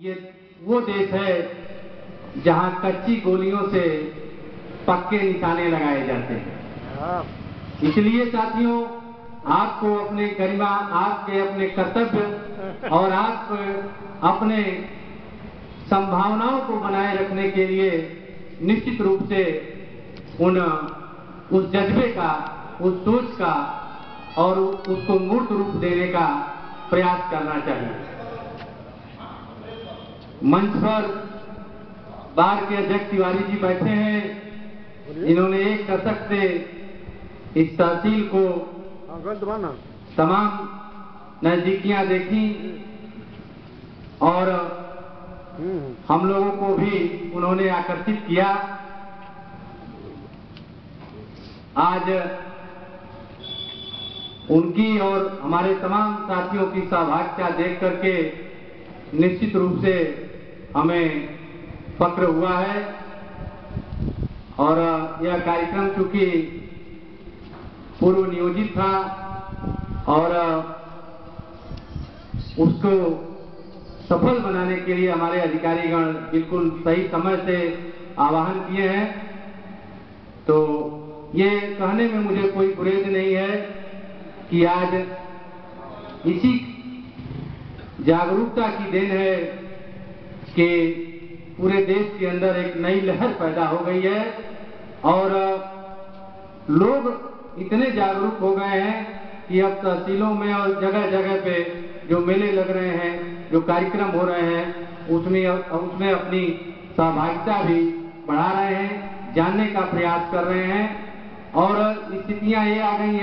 ये वो देश है जहाँ कच्ची गोलियों से पक्के निशाने लगाए जाते हैं। इसलिए साथियों आपको अपने गरिमा आपके अपने कर्तव्य और आप अपने संभावनाओं को बनाए रखने के लिए निश्चित रूप से उन उस जज्बे का उस सोच का और उसको मूर्त रूप देने का प्रयास करना चाहिए। मंच पर बार के अध्यक्ष तिवारी जी बैठे हैं। इन्होंने एक दशक से इस तहसील को तमाम नजदीकियाँ देखी और हम लोगों को भी उन्होंने आकर्षित किया। आज उनकी और हमारे तमाम साथियों की सहभागिता देख करके निश्चित रूप से हमें पत्र हुआ है और यह कार्यक्रम चूँकि पूर्व नियोजित था और उसको सफल बनाने के लिए हमारे अधिकारीगण बिल्कुल सही समय से आवाहन किए हैं। तो ये कहने में मुझे कोई गुरेज नहीं है कि आज इसी जागरूकता की देन है कि पूरे देश के अंदर एक नई लहर पैदा हो गई है और लोग इतने जागरूक हो गए हैं कि अब तहसीलों में और जगह जगह पे जो मेले लग रहे हैं, जो कार्यक्रम हो रहे हैं, उसमें उसमें अपनी सहभागिता भी बढ़ा रहे हैं, जानने का प्रयास कर रहे हैं और स्थितियाँ ये आ गई हैं